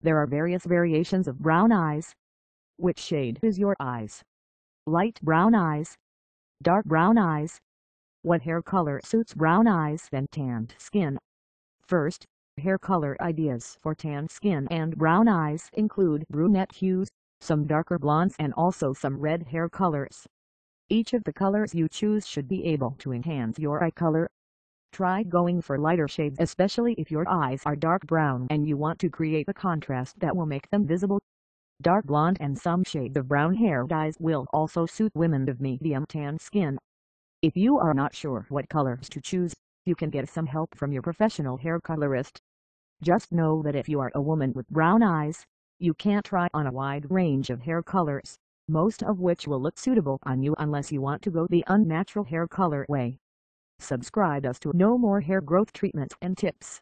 There are various variations of brown eyes. Which shade is your eyes? Light brown eyes? Dark brown eyes? What hair color suits brown eyes and tanned skin? First, hair color ideas for tan skin and brown eyes include brunette hues, some darker blondes and also some red hair colors. Each of the colors you choose should be able to enhance your eye color. Try going for lighter shades especially if your eyes are dark brown and you want to create a contrast that will make them visible. Dark blonde and some shades of brown hair dyes will also suit women of medium tan skin. If you are not sure what colors to choose, you can get some help from your professional hair colorist. Just know that if you are a woman with brown eyes, you can't try on a wide range of hair colors most of which will look suitable on you unless you want to go the unnatural hair color way. Subscribe us to know more hair growth treatments and tips.